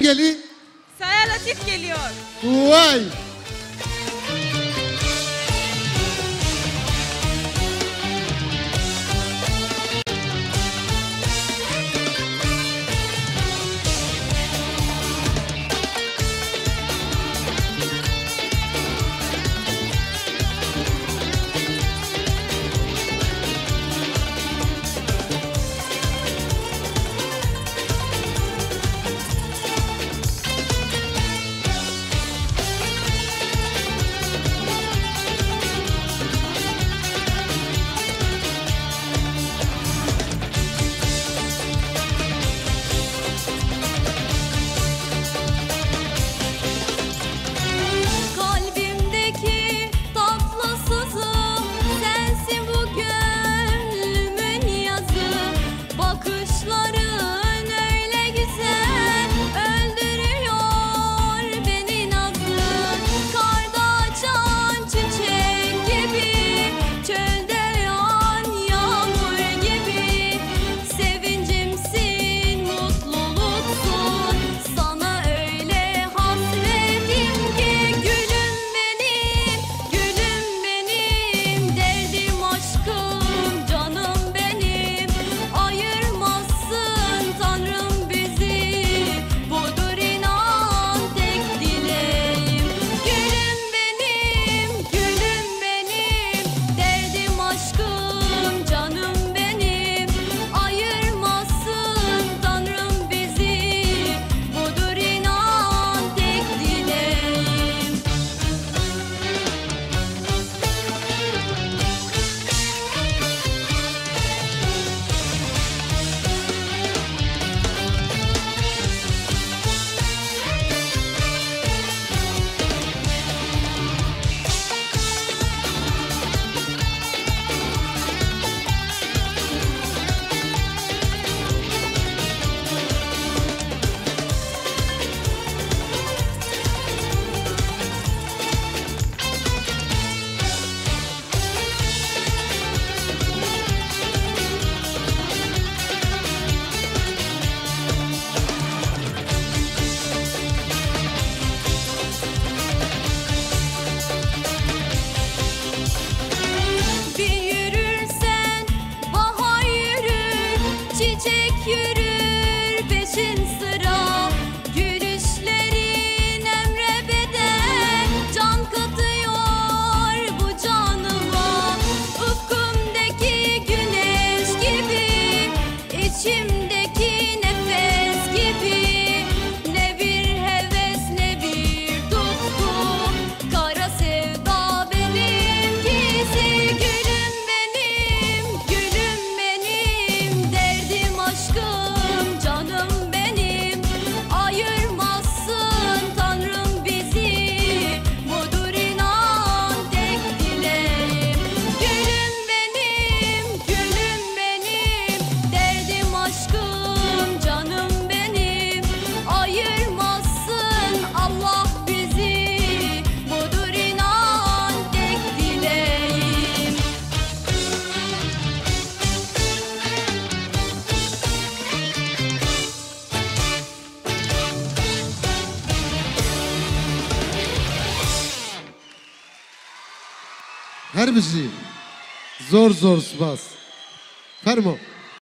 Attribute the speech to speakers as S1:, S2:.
S1: Geli.
S2: Saya Latif geliyor.
S1: Vay.
S3: yürür peşin sıra.
S1: هر بشی زور زور سپاس فرمو